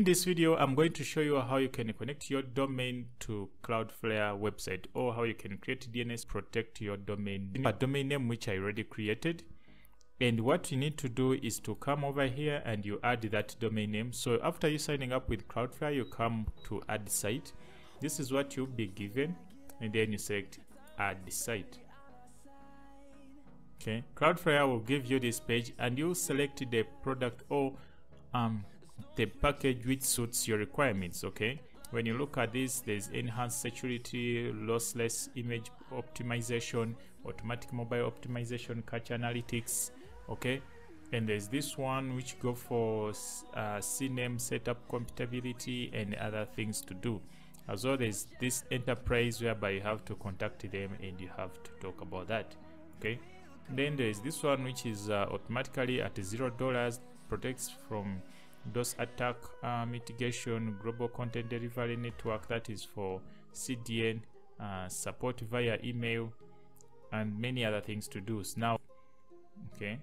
In this video, I'm going to show you how you can connect your domain to Cloudflare website or how you can create DNS protect your domain. A domain name which I already created. And what you need to do is to come over here and you add that domain name. So after you signing up with Cloudflare, you come to add site. This is what you'll be given and then you select add site. Okay, Cloudflare will give you this page and you select the product or um, the package which suits your requirements okay? When you look at this there's enhanced security lossless image optimization automatic mobile optimization cache analytics okay? And there's this one which go for uh, CNAME setup compatibility and other things to do. As well there's this enterprise whereby you have to contact them and you have to talk about that okay? Then there's this one which is uh, automatically at zero dollars protects from DOS attack uh, mitigation, global content delivery network that is for CDN, uh, support via email, and many other things to do. So now, okay.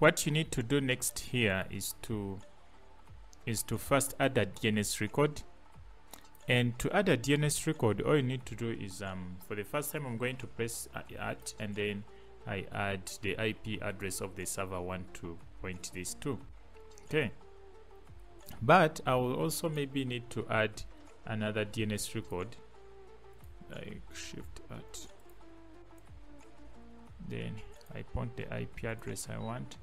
What you need to do next here is to is to first add a DNS record. And to add a DNS record all you need to do is um for the first time I'm going to press add and then I add the IP address of the server I want to point this to. Okay. But I will also maybe need to add another DNS record. Like shift at. Then I point the IP address I want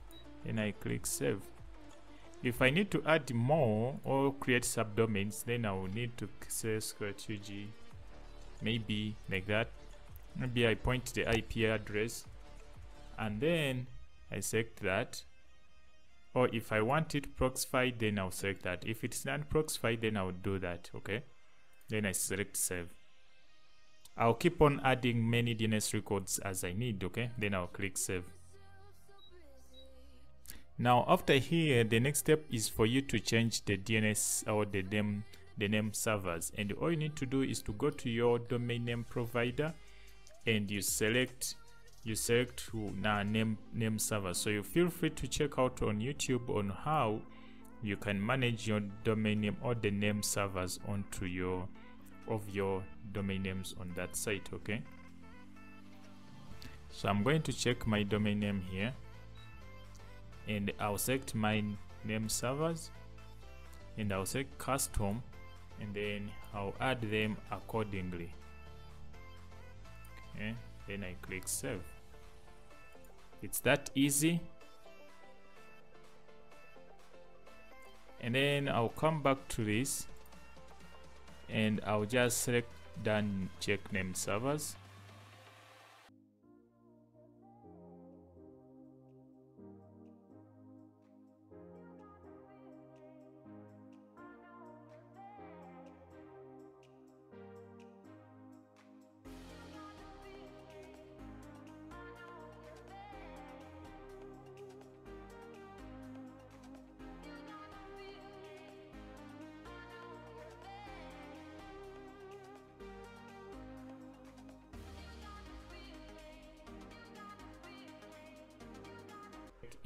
and I click save. If I need to add more or create subdomains then I will need to say SQL2G maybe like that. Maybe I point the IP address and then I select that. Or if I want it proxified then I'll select that. If it's not proxified then I'll do that okay? Then I select save. I'll keep on adding many DNS records as I need okay? Then I'll click save now after here the next step is for you to change the DNS or the name the name servers. And all you need to do is to go to your domain name provider and you select you select now name name server. So you feel free to check out on youtube on how you can manage your domain name or the name servers onto your of your domain names on that site okay? So i'm going to check my domain name here and I'll select my name servers and I'll select custom. And then I'll add them accordingly. Okay then I click save. It's that easy. And then I'll come back to this. And I'll just select done check name servers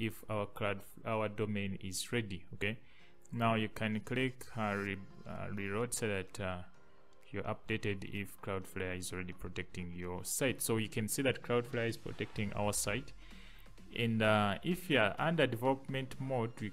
if our cloud our domain is ready okay? Now you can click uh, re, uh, reload so that uh, you're updated if Cloudflare is already protecting your site. So you can see that Cloudflare is protecting our site. And uh, if you're under development mode we